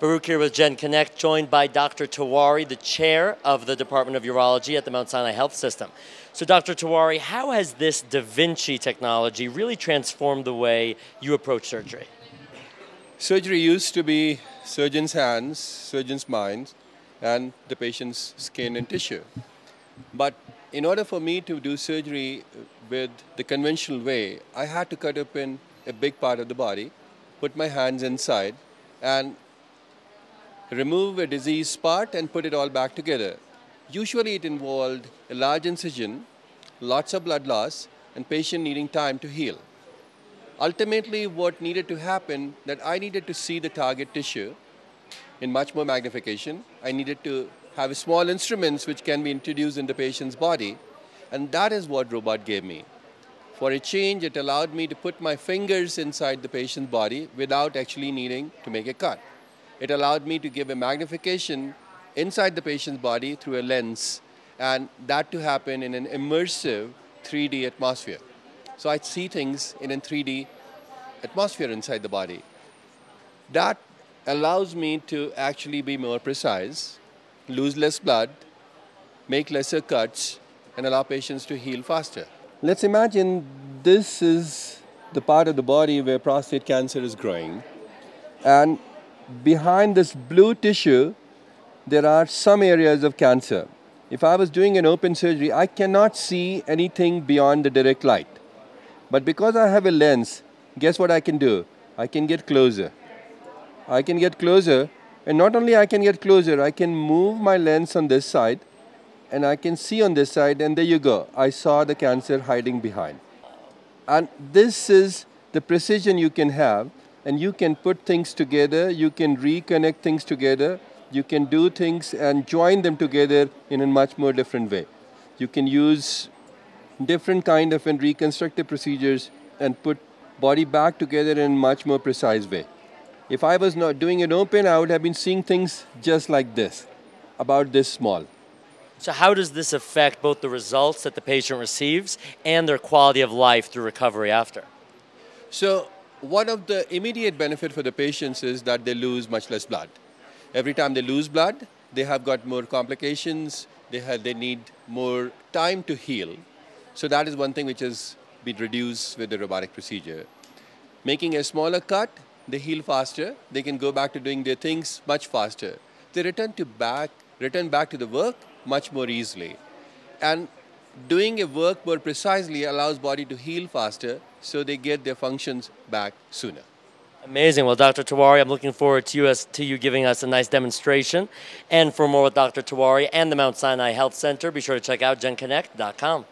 Baruch here with Gen Connect, joined by Dr. Tewari, the chair of the Department of Urology at the Mount Sinai Health System. So, Dr. Tewari, how has this Da Vinci technology really transformed the way you approach surgery? Surgery used to be surgeon's hands, surgeon's minds, and the patient's skin and tissue. But in order for me to do surgery with the conventional way, I had to cut open a big part of the body, put my hands inside, and remove a diseased part and put it all back together. Usually it involved a large incision, lots of blood loss, and patient needing time to heal. Ultimately, what needed to happen that I needed to see the target tissue in much more magnification. I needed to have small instruments which can be introduced in the patient's body, and that is what robot gave me. For a change, it allowed me to put my fingers inside the patient's body without actually needing to make a cut. It allowed me to give a magnification inside the patient's body through a lens, and that to happen in an immersive 3D atmosphere. So I see things in a 3D atmosphere inside the body. That allows me to actually be more precise, lose less blood, make lesser cuts, and allow patients to heal faster. Let's imagine this is the part of the body where prostate cancer is growing. And behind this blue tissue, there are some areas of cancer. If I was doing an open surgery, I cannot see anything beyond the direct light. But because I have a lens, guess what I can do? I can get closer. I can get closer, and not only I can get closer, I can move my lens on this side, and I can see on this side, and there you go. I saw the cancer hiding behind. And this is the precision you can have and you can put things together, you can reconnect things together, you can do things and join them together in a much more different way. You can use different kind of and reconstructive procedures and put body back together in a much more precise way. If I was not doing it open, I would have been seeing things just like this, about this small. So, how does this affect both the results that the patient receives and their quality of life through recovery after? So, one of the immediate benefit for the patients is that they lose much less blood. Every time they lose blood, they have got more complications, they, have, they need more time to heal. So that is one thing which has been reduced with the robotic procedure. Making a smaller cut, they heal faster, they can go back to doing their things much faster. They return to back, return back to the work much more easily. And doing a work more precisely allows body to heal faster so they get their functions back sooner. Amazing. Well, Dr. Tewari, I'm looking forward to you, as, to you giving us a nice demonstration. And for more with Dr. Tewari and the Mount Sinai Health Center, be sure to check out genconnect.com.